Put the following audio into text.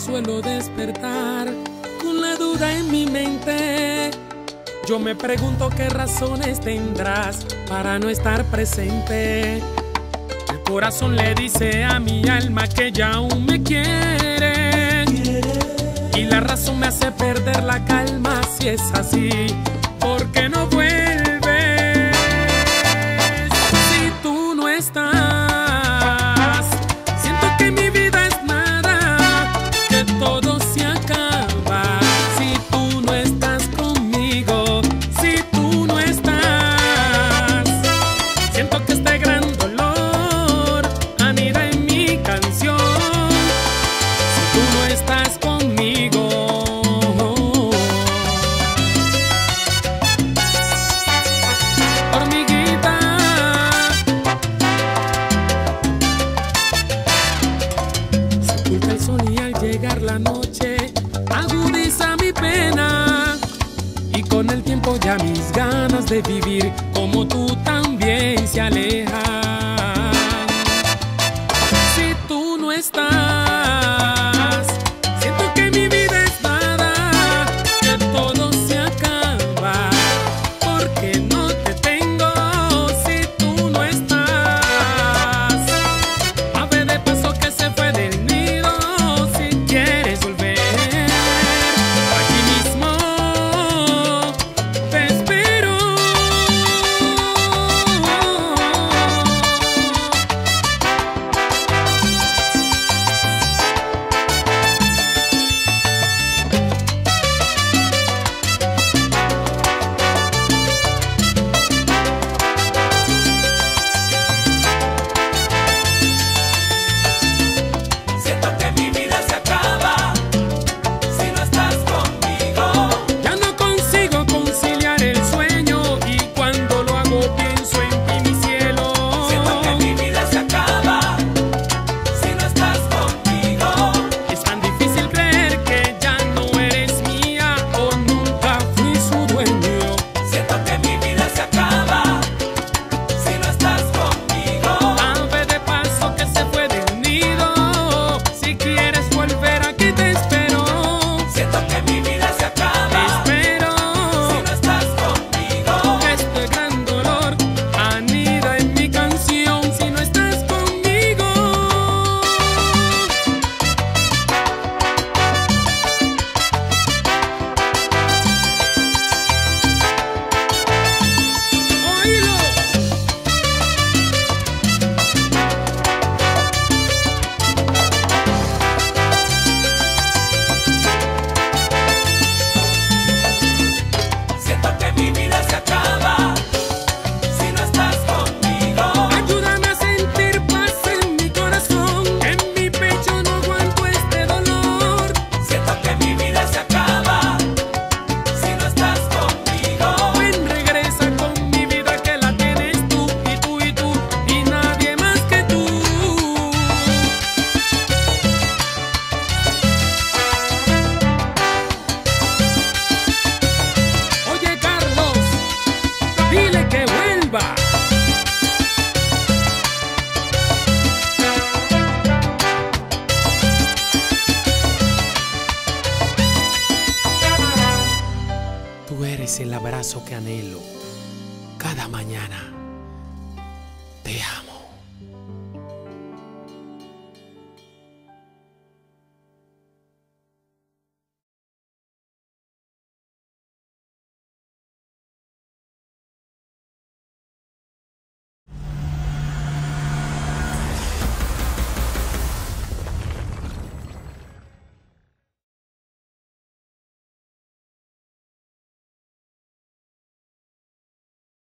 suelo despertar con la duda en mi mente. Yo me pregunto qué razones tendrás para no estar presente. El corazón le dice a mi alma que ya aún me quiere. Y la razón me hace perder la calma si es así. corazón y al llegar la noche agudiza mi pena. Y con el tiempo ya mis ganas de vivir como tú también. dile que vuelva. Tú eres el abrazo que anhelo cada mañana. Te amo.